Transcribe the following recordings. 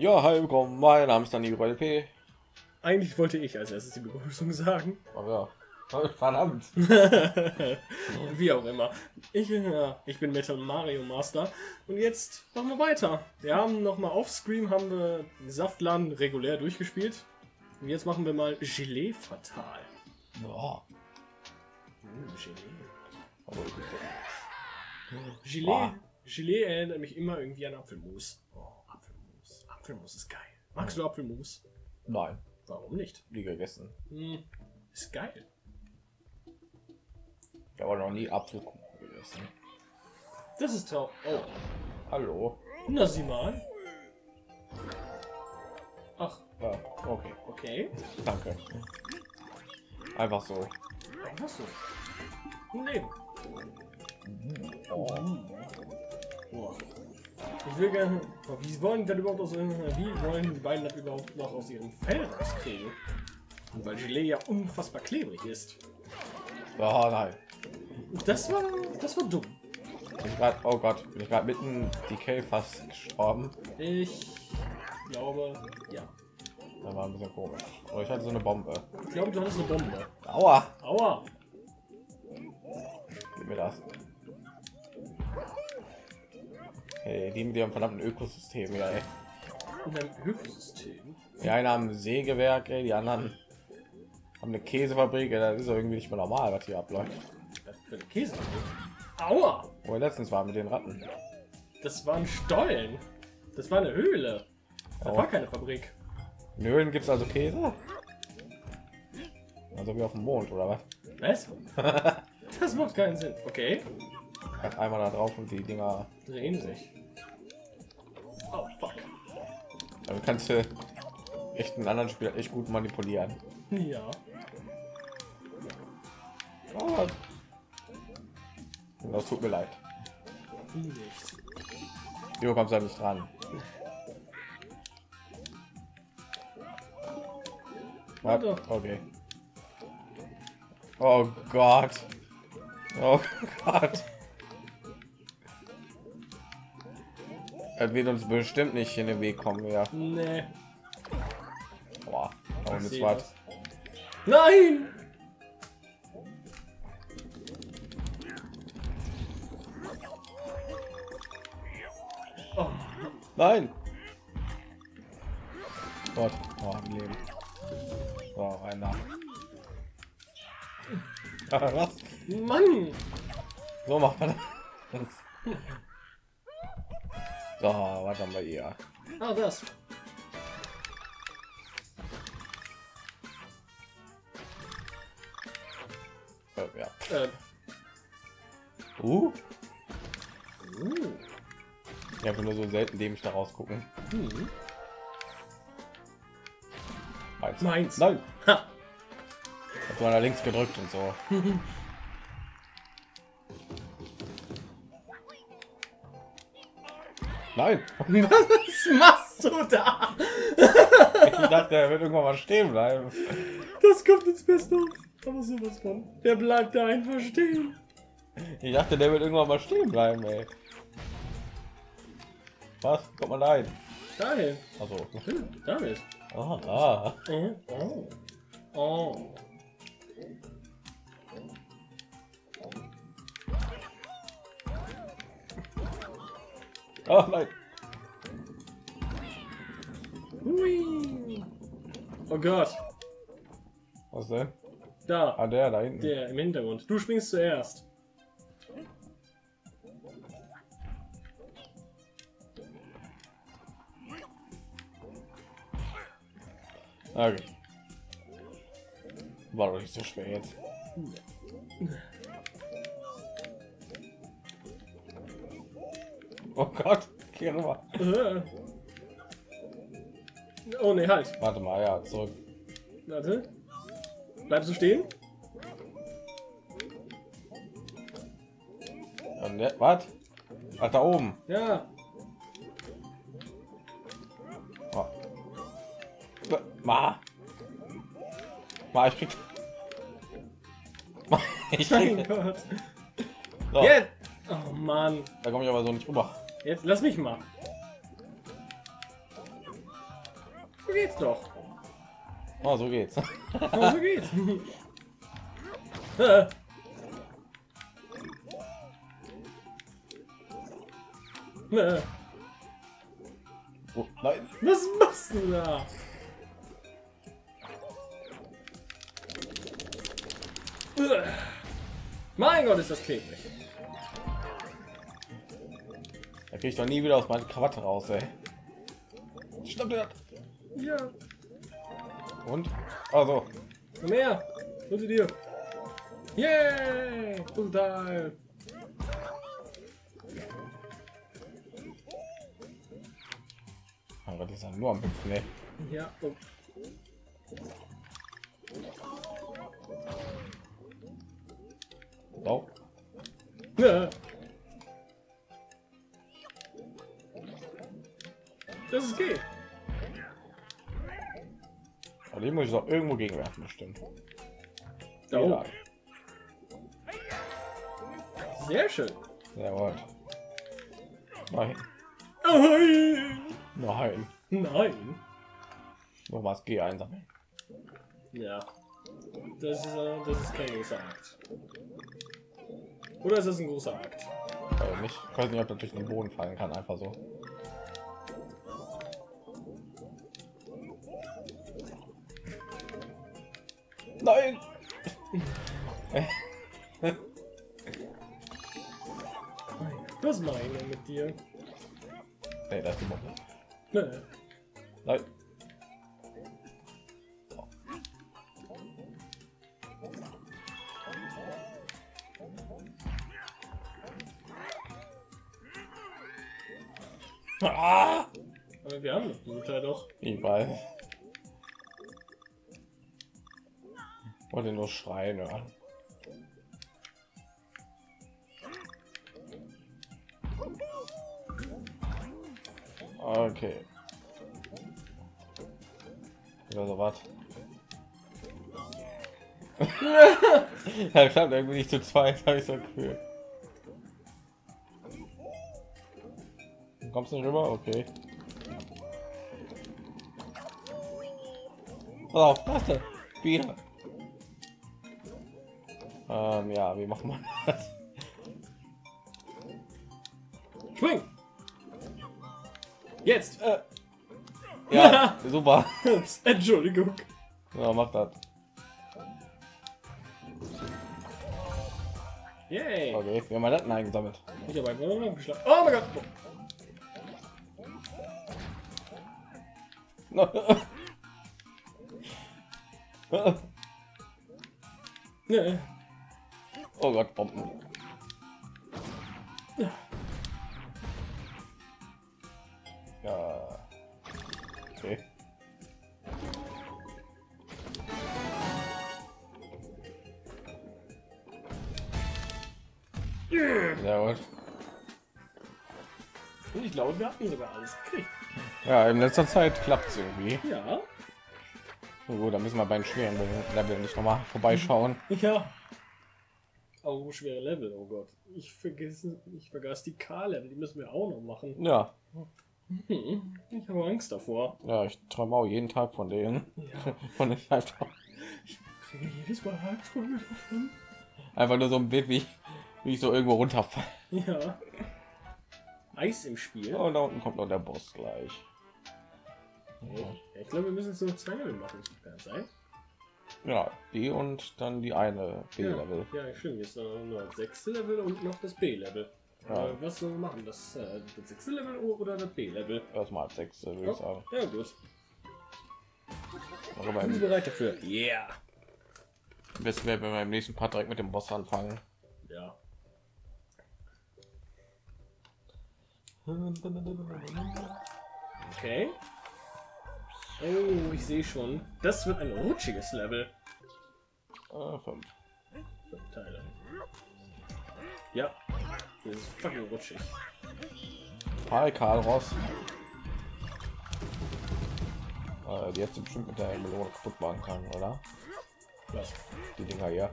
Ja, hi, willkommen. Mein Name ist Dani LP. Eigentlich wollte ich als erstes die Begrüßung sagen. Aber ja, verdammt. Wie auch immer. Ich, ja, ich bin Metal Mario Master und jetzt machen wir weiter. Wir haben noch mal offscreen haben wir Saftladen regulär durchgespielt. Und jetzt machen wir mal Gelee fatal. Ja. Hm, Gelee. Aber Gelee, Boah. Gelee erinnert mich immer irgendwie an Apfelmus. Oh, Apfelmus. Ist geil. Magst du Apfelmus? nein, Warum nicht? nie gegessen. Hm, ist geil. Ich habe noch nie Apfelkuchen gegessen. Das ist toll. Oh, Hallo. na sieh mal. Ach, Ja, okay, okay. danke. Einfach so. Einfach so. Ein Leben. Oh. Boah. Ich will gerne. Oh, Wie wollen die überhaupt aus Wie wollen die beiden das überhaupt noch aus ihrem Fell rauskriegen? Weil Gelee ja unfassbar klebrig ist. Ja, nein. Das war. Das war dumm. Bin ich grad, oh Gott, bin ich gerade mitten DK fast gestorben. Ich glaube. Ja. Das war ein bisschen komisch. Aber ich hatte so eine Bombe. Ich glaube, du hattest eine Bombe. Aua! Aua! Gib mir das. Hey, die mit ihrem verdammten Ökosystem, ja, ey. In einem Ökosystem. Die einen haben Sägewerk, ey, die anderen haben eine Käsefabrik. Ey, das ist irgendwie nicht mehr normal, was hier abläuft. Für eine Käse. Aua! Wo wir letztens war mit den Ratten. Das waren Stollen. Das war eine Höhle. Das Oh. war keine Fabrik. In Höhlen gibt es also Käse? Also wie auf dem Mond, oder was? Was? Das macht keinen Sinn. Okay. Einfach einmal da drauf und die Dinger. Drehen sich. Oh, fuck. Damit kannst du echt einen anderen Spieler echt gut manipulieren. Ja. Oh. Das tut mir leid. Nicht. Jo, kommst da nicht dran. Warte. Okay. Oh Gott. Oh Gott. Er wird uns bestimmt nicht in den Weg kommen, ja. Nee. Boah. Ich jetzt was. das. Nein! Oh, Nein. Gott. Oh, im Leben. So, einer. Was? Mann! So macht man das. So, was haben wir hier? Ah, das. Äh, ja. Äh, Uh, uh. ich habe nur so selten dämlich da rausgucken. Hm. Meins. Meins. Nein. Ha. Hat man da links gedrückt und so. Nein. Was machst du da? Ich dachte, er wird irgendwann mal stehen bleiben. Das kommt ins Beste. Aber sowas von. Der bleibt da einfach stehen. Ich dachte, der wird irgendwann mal stehen bleiben, ey. Was? Kommt man da hin? Dahin. Also. Hm, damit. Ah, ah. Oh. Oh. Oh. Oh nein. Hui. Oh Gott. Was denn? Da. Ah, der da hinten. Der im Hintergrund. Du springst zuerst. Okay. War doch nicht so schwer jetzt. Oh Gott, geh rüber. Äh. Oh ne, halt. Warte mal, ja, zurück. Warte. Bleibst du stehen? Der, was? Ach, da oben. Ja. Oh. Ma. Ma, ich krieg. Ma, ich Mein krieg. Gott. So, Jetzt. Oh Mann. Da komme ich aber so nicht rüber. Jetzt lass mich mal. So geht's doch. Oh, so geht's. Oh, so geht's. Oh, nein. Was machst du da? Mein Gott, ist das klebrig. Da krieg ich doch nie wieder aus meiner Krawatte raus, ey. Stopp. Ja. Und? Also. Hol sie dir. Yay! Total. Mein Gott, die sind nur am Hüpfen, ey. Ja. Oh. Irgendwo gegenwerfen, bestimmt. Da Ja. oben. Sehr schön. Jawohl. Nein. Nein. Nein. Nein. Nochmal das G einsammeln. Ja. Das ist, äh, das ist kein großer Akt. Oder ist das ein großer Akt? Also nicht. Ich weiß nicht, ob durch den Boden fallen kann, einfach so. Nein! Was meine mit dir? Nee, das ist die Bombe. Ne. Nein. Ah! Aber wir haben das Bluter doch. Ich weiß. Wollte nur schreien hören. Okay. Oder so was. ja, klappt irgendwie nicht zu zweit, habe ich so Gefühl. Kommst du nicht rüber? Okay. Was denn? Wieder. Ähm, ja, wie macht man das? Schwing! Jetzt! Äh, ja, super. Ups, Entschuldigung. Ja, macht das. Yay! Okay, wir haben mal das eingesammelt. Ich habe einfach nur geschlagen. Oh mein Gott! Ne. Oh Gott, Bomben. Ja. Okay. Sehr gut. Und ich glaube, wir hatten sogar alles gekriegt. Ja, in letzter Zeit klappt es irgendwie. Ja. So gut, dann müssen wir bei den schweren Level nicht nochmal vorbeischauen. Ja. Oh, schwere Level, oh Gott. Ich vergesse, ich vergaß die K-Level, die müssen wir auch noch machen. Ja, Hm, ich habe Angst davor. ja, ich träume auch jeden Tag von denen. Ja, Von den Albträumen. ich kriege jedes Mal Albträume davon. Einfach nur so ein Bild, wie, wie ich so irgendwo runterfalle. Ja. Eis im Spiel. Und da unten kommt noch der Boss gleich. Ja, ich glaube, wir müssen jetzt nur zwei Level machen. Kann das sein? Ja, die und dann die eine B-Level. Ja, ja, stimmt. Jetzt noch nur das sechste Level und noch das B-Level. Ja. Äh, was sollen wir machen? Das, äh, das sechste Level oder das B-Level? Erstmal als sechste, würde ich sagen. Ja, gut. Also Sind Sie beim, bereit dafür? Yeah! besten wäre, wenn wir im nächsten Part direkt mit dem Boss anfangen. Ja. Okay. Oh, ich sehe schon. Das wird ein rutschiges Level. Äh, fünf. Fünf Teile. Ja. Das ist fucking rutschig. Hi, Karl Ross. Äh, die jetzt bestimmt mit der Melone kaputt machen kann, oder? Was? Die Dinger hier.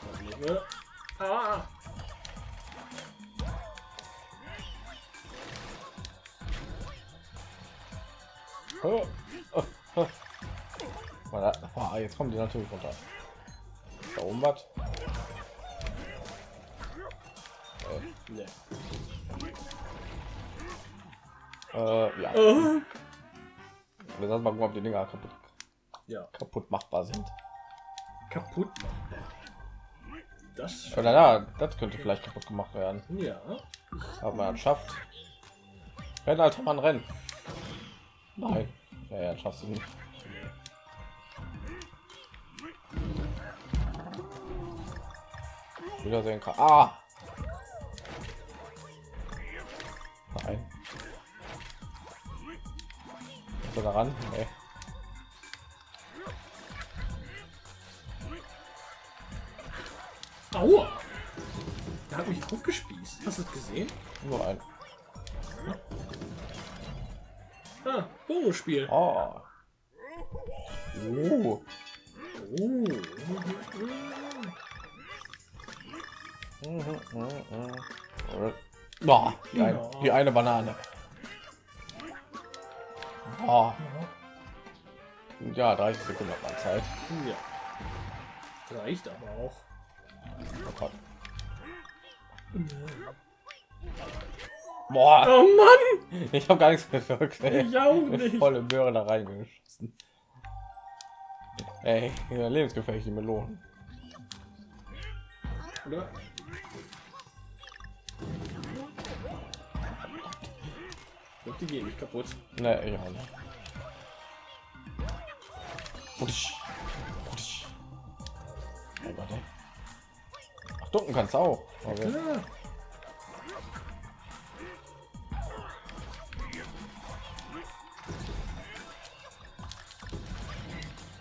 Warte nicht Ah! Jetzt kommen die natürlich runter. Da oben was? Nee. Äh, ja. Oh. Wir sollen mal gucken, ob die Dinger kaputt, Ja, kaputt machbar sind. kaputt. Das. Oder ja, das könnte vielleicht kaputt gemacht werden. Ja. Aber man schafft. Renn, alter Mann, renn. Nein. Ja, ja, schaffst du nicht. Wiedersehen kann. Ah! Nein. Ist er daran? Nee. Aua! Da hat mich aufgespießt. Hast du es gesehen? Nur ein. Bonusspiel. Oh. Uh. Oh. Mhm. Boah, die, eine, Ja. die eine Banane. Oh. Ja, 30 Sekunden hat man Zeit. Ja. Reicht aber auch. Oh. Boah, Oh Mann! ich habe gar nichts gedrückt. ey. Ich auch nicht. Volle Möhre da reingeschossen. Ey, lebensgefährlich die Melonen. Oder? Ich die gehen nicht kaputt. Ne, ich auch nicht. Putsch. Putsch. Oh Gott, ey. Ach, ducken kannst du auch. Okay. Ja.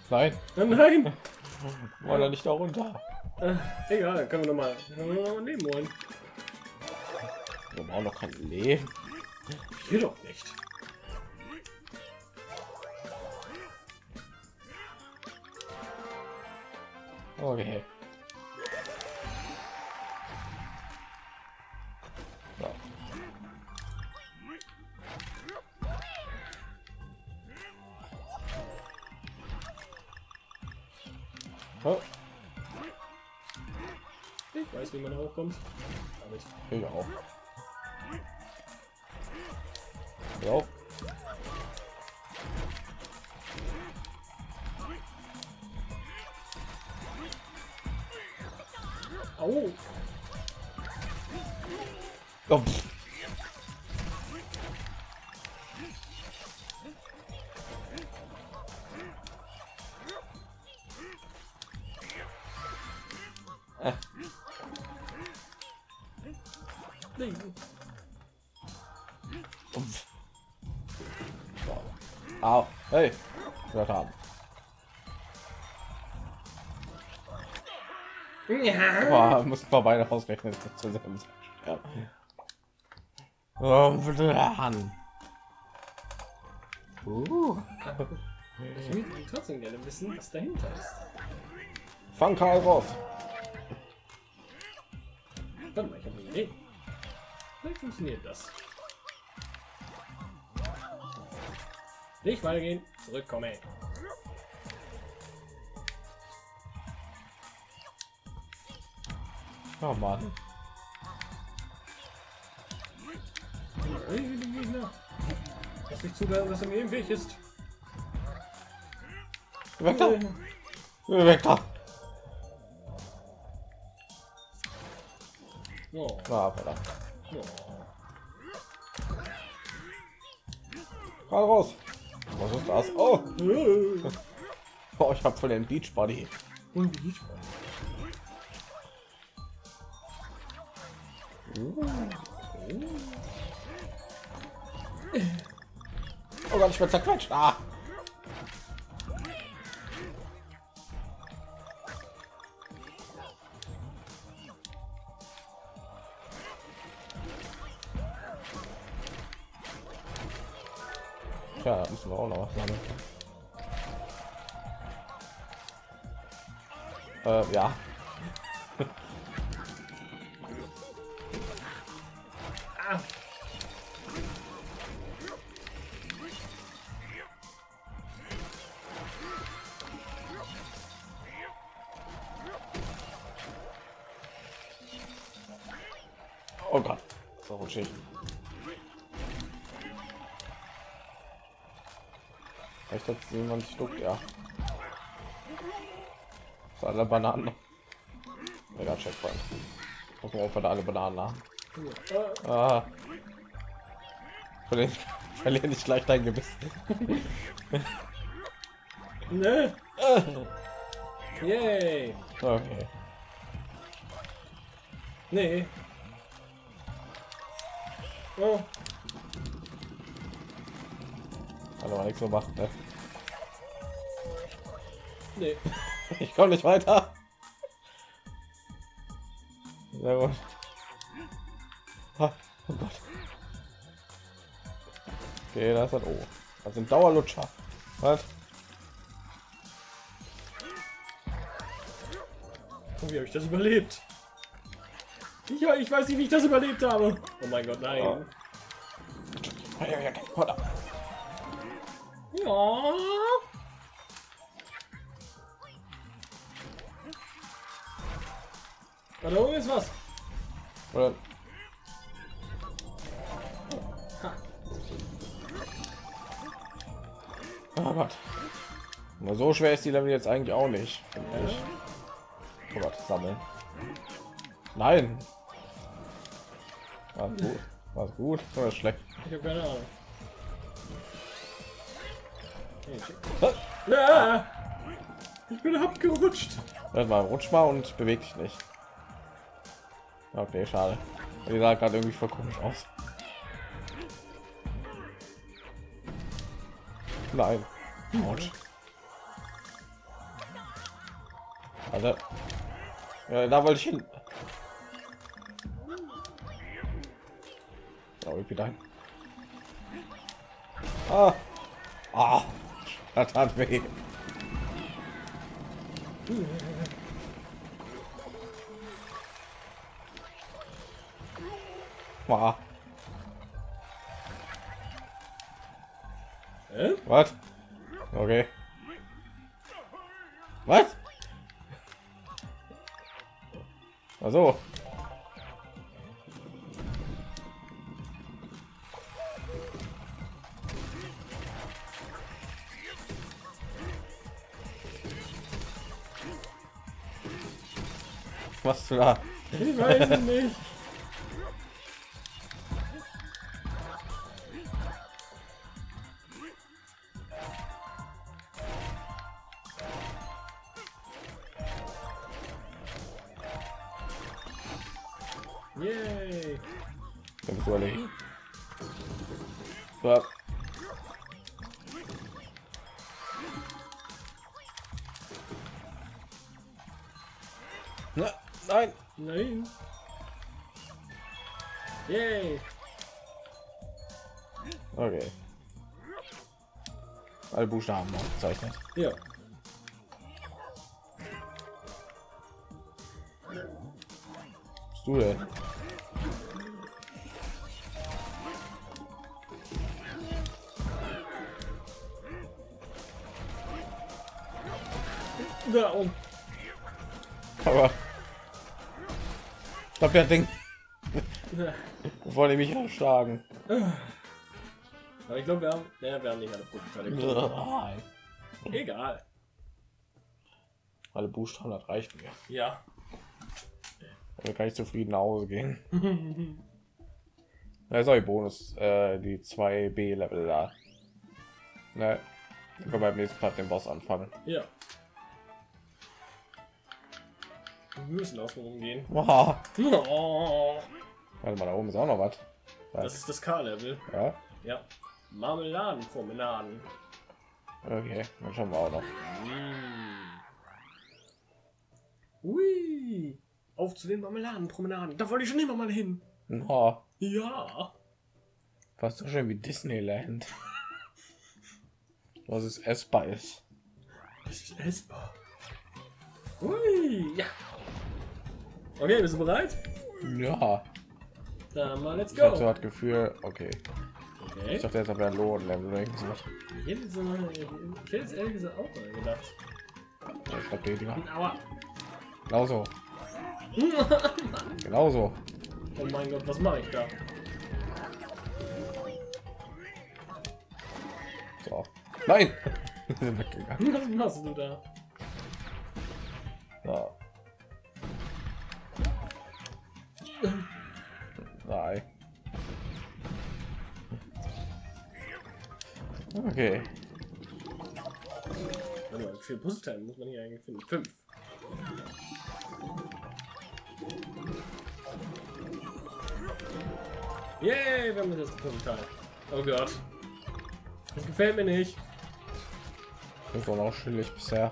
Nein, Oh nein! wollen er nicht da runter. Äh, egal, dann können wir noch mal, können wir noch Leben holen. Wir brauchen noch kein Leben. Hier doch nicht. Okay. Weiß, wie man da hochkommt. Damit. ich auch. Ja. Au! Oh, pff. Ja. Boah, mussten wir beide ausrechnen sterben. Oh, Mann. Uh. Ich würde trotzdem gerne wissen, was dahinter ist. Fang Karl raus. Warte mal, ich habe eine Idee. Vielleicht funktioniert das. Nicht weitergehen, zurückkommen. Oh Mann. Gegner. Lass nicht zu, dass er mir im Weg ist. Weg da. Weg da. Oh, Ah, verdammt. oh. Raus. Was ist das? Oh. Äh. oh ich hab voll den Beach. Und die Beachball. Oh Gott, ich bin zerquetscht. Ah. Tja, müssen wir auch noch was machen. Äh, ja. Alle Bananen. Mega Checkpoint. Gucken, ob wir da alle Bananen haben. Ah. Verliere verlier nicht gleich dein Gebiss. ne. Yay. Okay. Nee. Oh. Kann aber nichts mehr machen. Ne? Nee. Ich komme nicht weiter. Sehr gut. Oh Gott. Okay, das hat oh. Das sind Dauerlutscher. Was? Wie habe ich das überlebt? Ich, ich weiß nicht, wie ich das überlebt habe. Oh mein Gott, nein. Oh. Ja. Da oben ist was. Oder? Ha. Oh Gott. Na, so schwer ist die Level jetzt eigentlich auch nicht. finde ich. Oh Gott, sammeln. Nein. War gut. War gut oder schlecht? Ich habe keine Ahnung. Ah. Ich bin abgerutscht. Warte mal, rutsch mal und beweg dich nicht. Okay, schade. Die sah gerade irgendwie voll komisch aus. Nein. Autsch. Alter. Ja, da wollte ich hin. Ja, irgendwie dahin. Ah. Ah. Das hat weh. Ah. Hä? Was? Okay. Was? Also. Was du da? Ich weiß nicht. Buchstaben aufgezeichnet. Ja. Bist du denn? Da um. Aber. Ich hab ja Ding, die mich erschlagen. Aber ich glaube, wir haben. Wir haben nicht alle gefunden. Egal. Alle Buchstaben, das reicht mir. Ja. Dann kann ich zufrieden nach Hause gehen. Da ist auch die Bonus, äh, die 2B Level da. Ne, dann können wir beim nächsten Part den Boss anfangen. Ja. Wir müssen außen rumgehen. Wow. Oh, Warte mal, da oben ist auch noch was. das ist das K-Level. Ja, Ja. Marmeladenpromenaden. okay, dann schauen wir auch noch. Hui. Auf zu den Marmeladenpromenaden. Da wollte ich schon immer mal hin. Oh, Ja. fast so schön wie Disneyland. Was ist Essbeiß? Das ist essbar. Hui. Ja. Okay, bist du bereit? Ja, Dann mal let's ich habe so go. das Gefühl, okay. Okay. Ich dachte jetzt aber ein Lohn-Level oder irgendwas. Ich hätte jetzt, ehrlich gesagt auch mal gedacht. Ich glaube, die Dinger. Aua. Genauso. Genauso. Oh mein Gott, was mache ich da? So. Nein! Wir sind weggegangen. Was machst du da? So. Nein. Okay. Warte mal, wie viele Puzzleteile muss man hier eigentlich finden? Fünf. Yay, wir haben das Puzzleteil. Oh Gott. Das gefällt mir nicht. Das ist auch noch chillig bisher.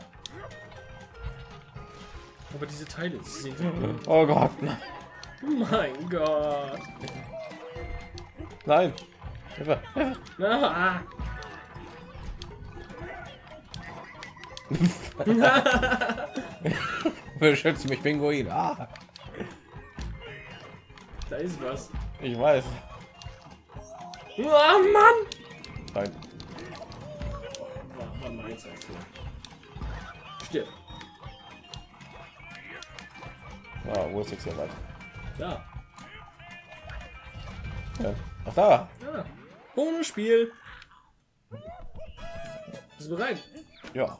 Aber diese Teile sind... Oh Gott. nein. mein Gott. Nein. Hilfe. Hilfe. Ah. Beschütze mich, Pinguin. Ah, da ist was. ich weiß. Oh Mann! Nein. War, war Stirb. Ah, wo ist jetzt hier weit? Da. Ja. Ach da. Ja. Bonusspiel. Bist du bereit? Ja.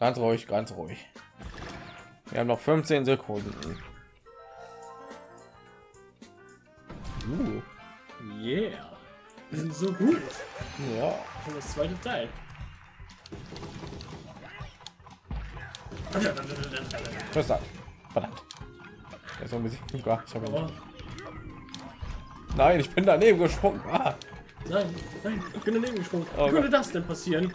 Ganz ruhig, ganz ruhig. Wir haben noch 15 Sekunden. Uh, Yeah. Wir sind so gut. ja. Schon das zweite Teil. Was das? Verdammt. Gar ich Oh, Nein, ich bin daneben gesprungen. Ah, nein, nein, ich bin daneben gesprungen. Oh Wie konnte Gott. das denn passieren?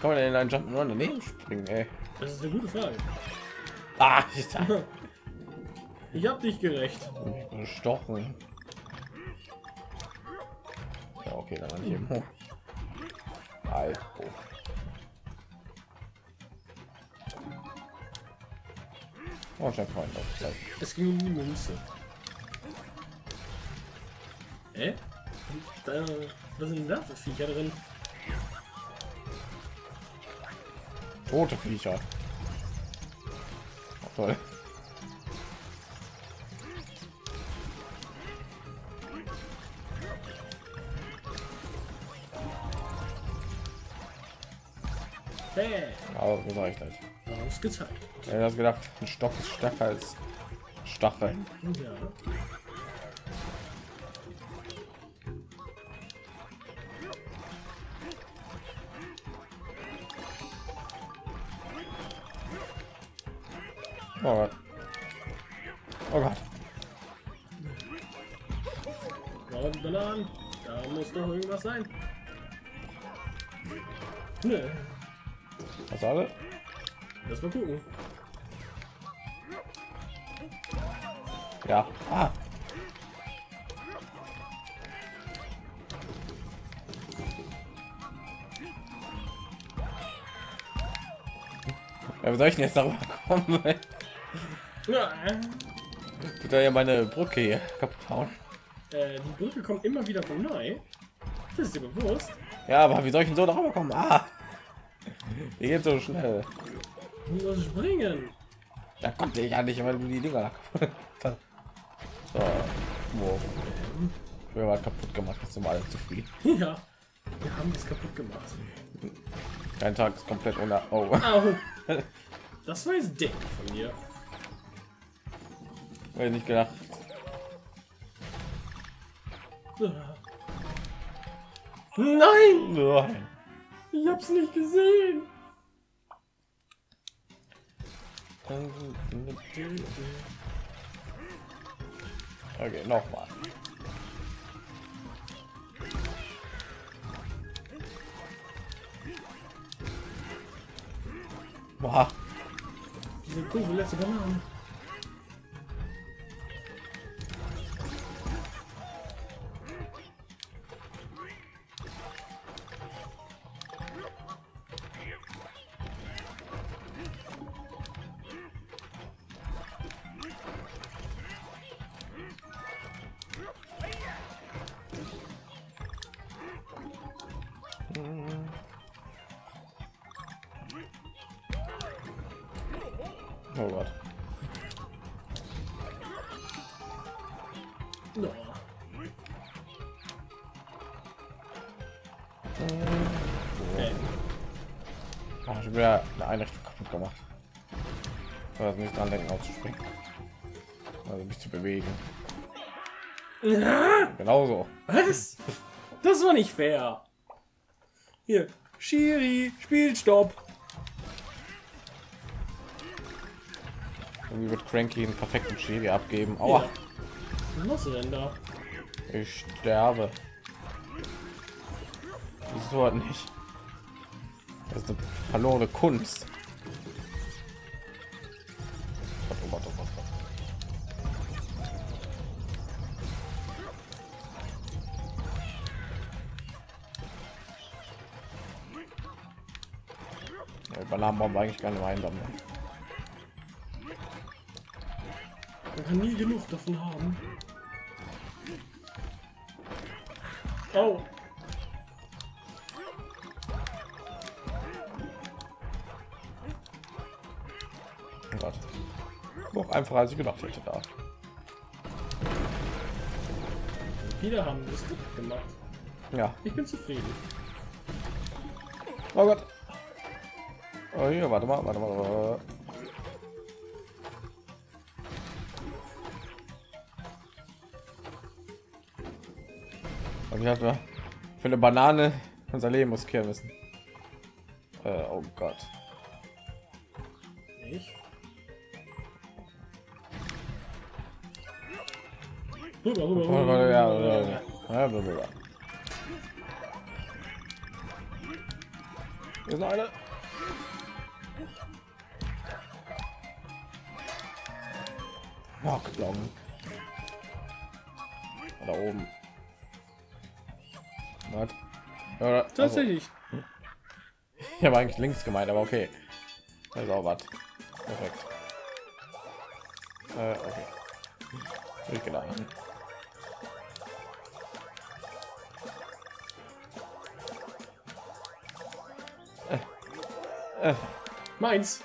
kann man denn in einen Jump daneben springen, ey? Das ist eine gute Frage. Ah, ich Ich hab dich gerecht. mich gestochen. Ja, okay, dann ich eben hoch. Ei, hoch. Oh. Es ging um die Münze. Äh? Da, was sind denn da für Viecher drin? Tote Viecher. Ach, toll. Hey, Aber das reicht halt. ausgezeichnet. Ich hätte das gedacht, ein Stock ist stärker als Stachel. Ja. Soll ich denn jetzt darüber kommen? Ja, Tut ja meine Brücke hier kaputt hauen. äh, die Brücke kommt immer wieder von neu. Das ist dir bewusst. Ja, aber wie soll ich denn so darüber kommen? Ah! Die geht so schnell. Du musst springen. Da kommt ich ja nicht, weil du die Dinger kaputt So. Wow. Wir waren kaputt gemacht, jetzt sind alle zufrieden. Ja. Wir haben das kaputt gemacht. Kein Tag ist komplett ohne. Oh. Au. Das war jetzt dick von mir. Hätte ich nicht gedacht. Nein! Nein. Ich hab's nicht gesehen. Okay, nochmal. Boah, Oh Gott. No. Okay. Ach, schon wieder eine Einrichtung kaputt gemacht. Ich soll nicht dran denken, auszuspringen. Also mich zu bewegen. Genauso. Was? Das war nicht fair. Hier, Shiri, Spielstopp. Cranky einen perfekten Chiri abgeben. Aua, Ja. Was denn da? ich sterbe. Wieso halt nicht? Das ist eine verlorene Kunst. Oh Gott, oh Gott, oh Gott. Ja, Bananenbaum war eigentlich gar nicht einsam. Kann nie genug davon haben. Oh. Oh Gott. Noch einfacher als ich gedacht hätte da. Wieder haben wir es gut gemacht. Ja. Ich bin zufrieden. Oh Gott. Oh hier, warte mal, warte mal. Warte mal. Und ich hatte für eine Banane unser Leben riskieren müssen. Äh, oh Gott. Ich? Rüber, rüber, rüber, ja, rüber. Hier noch eine. Knockdown. Da oben. Was? Ja, also, Tatsächlich. ich habe eigentlich links gemeint, aber okay. Also auch was. Perfekt. Äh, okay. Durchgeladen. Meins.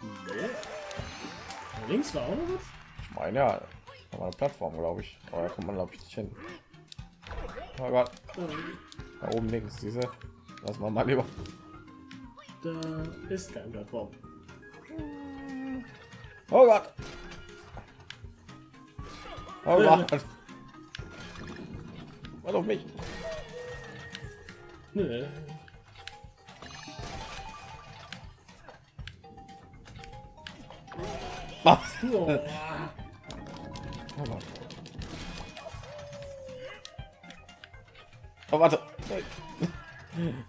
Nee. Links war auch noch was? Ich meine ja, da war eine Plattform, glaube ich. Aber da kommt man glaube ich nicht hin. Oh Gott, da oben links diese. Lass mal mal lieber. Da ist kein Plattform. Oh Gott. Oh Ja. Gott. Warte auf mich. Ah. Oh. Oh Gott. Oh, warte.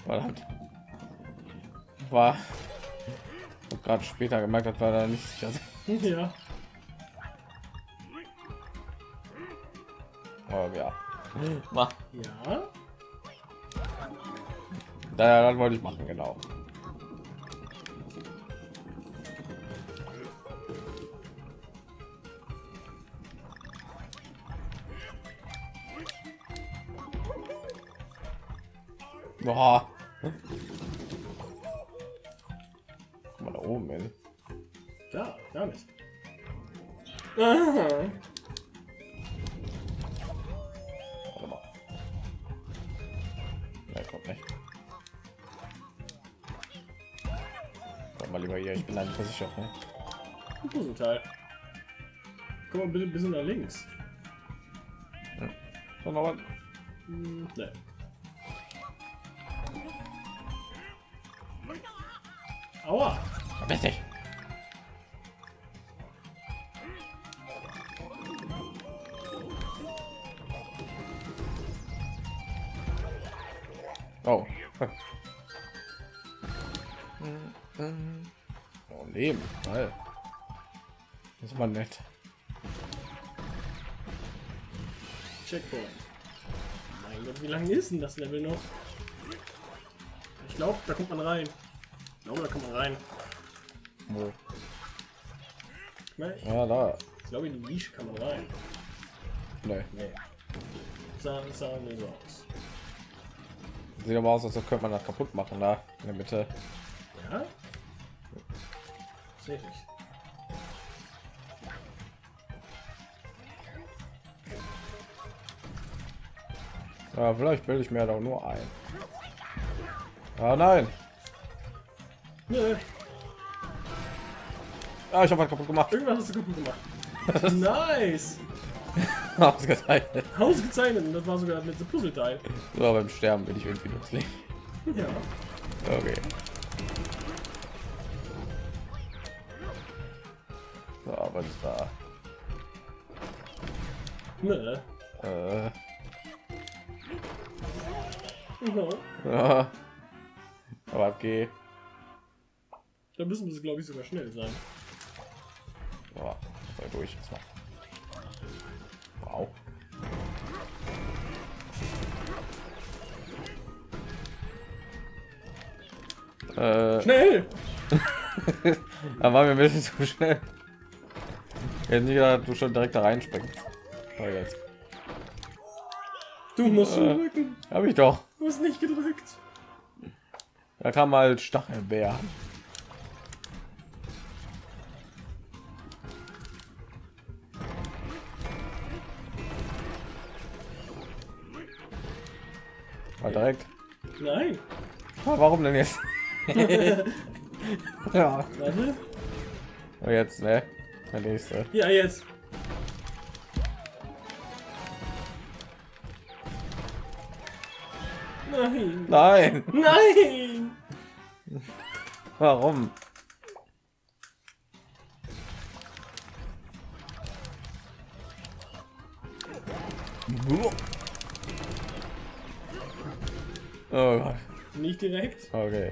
Verdammt. War. Ich habe gerade später gemerkt, dass wir da nicht sicher sind. Ja. Oh, ja. Mach. Ja. Ja, das wollte ich machen, genau. Boah. Guck mal da oben hin. Da, damit. Aha. Warte mal. Ja, kommt nicht. Warte mal lieber hier, ich bin ein versichert. Ne? Ein Puzzleteil. Komm mal bitte ein bisschen nach links. So, noch was? Hm, ne. Aua! Verpiss dich. Oh. Oh, Leben. Geil. Das war nett. Checkpoint. Mein Gott, wie lange ist denn das Level noch? Ich glaube, da kommt man rein. Ich glaube, da kommt man rein. Wo? Ich, mein, Ja, da. ich glaube, in die Nische kann man rein. Nee. Nee. Sah, sah so aus. Sieht aber aus, als könnte man das kaputt machen da in der Mitte. Ja? Tatsächlich. Ja, vielleicht bilde ich mir doch nur ein. Ah nein. Nö, Ah, ich habe was kaputt gemacht. irgendwas hast du gut gemacht. nice! Ausgezeichnet. Ausgezeichnet. Und das war sogar mit so Puzzleteil. So, beim Sterben bin ich irgendwie nützlich. Ja. Okay. So, was ist da? Nö. Äh, Ja. ja. Aber okay. Da müssen wir, glaube ich, sogar schnell sein. Ja, voll durch jetzt mal. Wow. Äh, Schnell! da war mir ein bisschen zu schnell. Hätte nicht gedacht, du schon direkt da reinspringst. Aber jetzt. Du musst Äh. drücken. Hab ich doch. Du hast nicht gedrückt. Da kam mal Stachelbär. War direkt. Nein. Ah, warum denn jetzt? ja. Warte. Und jetzt, ne? Der nächste. Ja, jetzt. Nein. Nein! Nein! Warum? Oh Gott. Nicht direkt. Okay.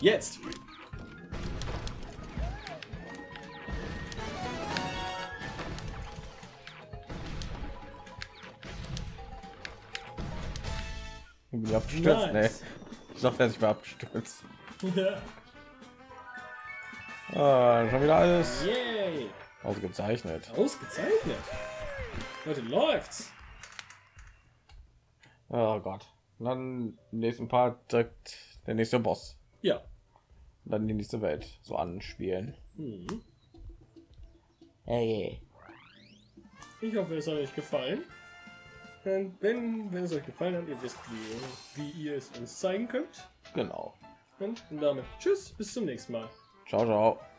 Jetzt. Ich bin abgestürzt, Nice. ne? Ich dachte, ich war abgestürzt. Ja. Ah, schon wieder alles Yay. ausgezeichnet. Ausgezeichnet. Heute läuft's. Oh Gott. Und dann im nächsten Part direkt der nächste Boss. Ja. Und dann die nächste Welt so anspielen. Hm. Hey. Ich hoffe, es hat euch gefallen. Und wenn, wenn es euch gefallen hat, ihr wisst, wie, wie ihr es uns zeigen könnt. Genau. Und damit tschüss, bis zum nächsten Mal. Ciao, ciao.